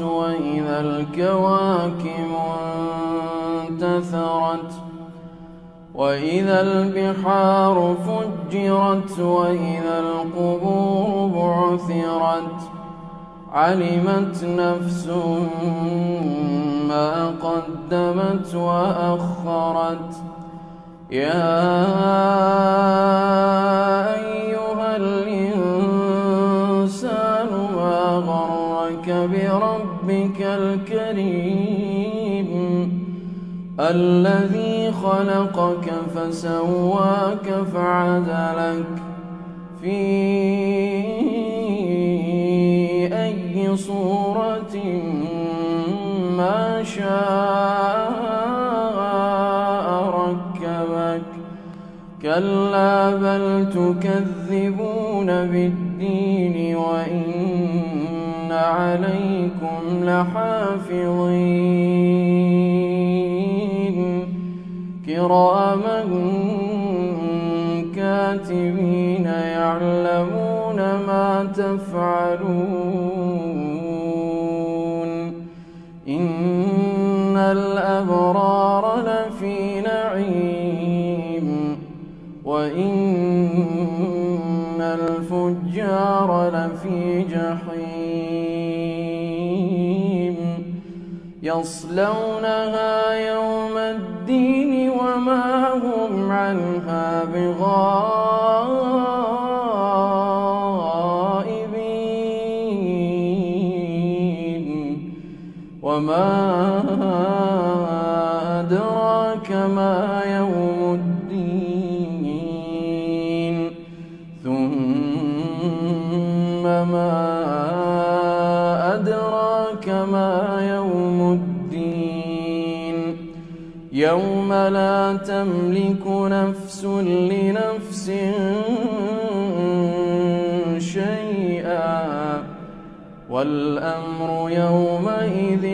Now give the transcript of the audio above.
وإذا الكواكب انتثرت وإذا البحار فجرت وإذا القبور بعثرت علمت نفس ما قدمت وأخرت يا بربك الكريم الذي خلقك فسواك فعدلك في أي صورة ما شاء ركبك كلا بل تكذبون بالدين وإن عليكم لحافظين كراما كاتبين يعلمون ما تفعلون إن الأبرار لفي نعيم وإن الفجار لفي جحيم. يصلونها يوم الدين وما هم عنها بغائبين. وما أدراك ما يوم الدين؟ يوم لا تملك نفس لنفس شيئا والأمر يومئذ